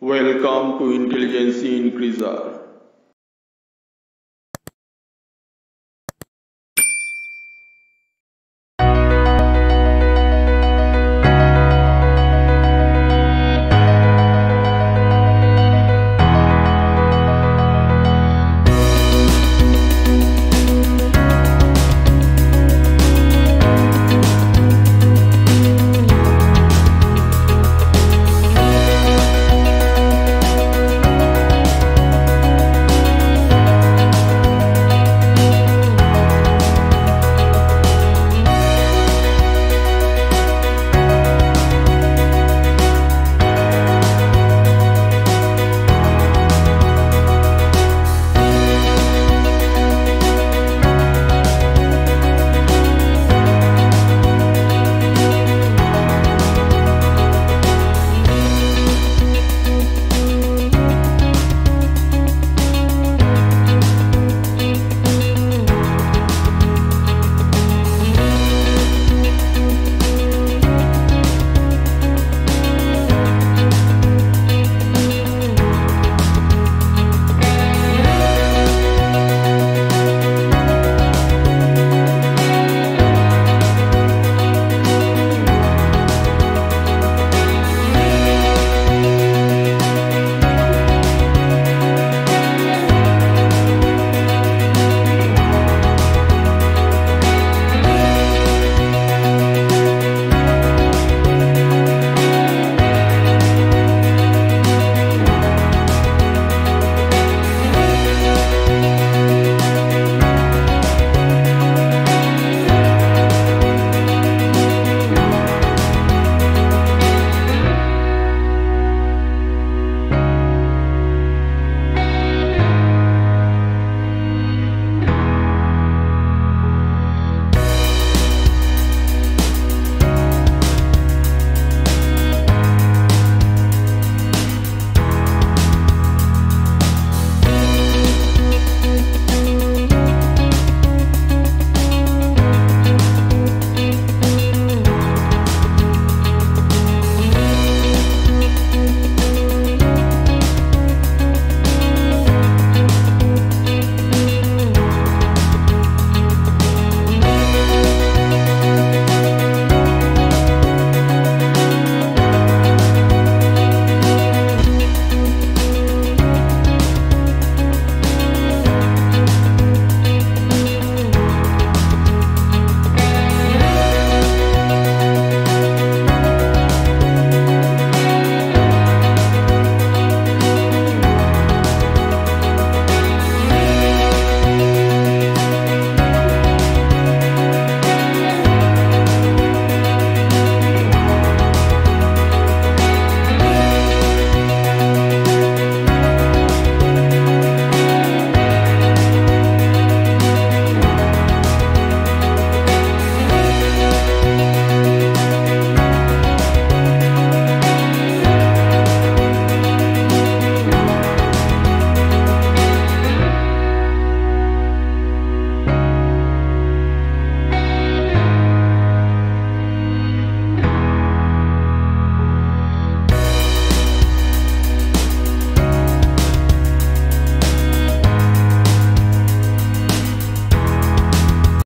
Welcome to Intelligence Increaser.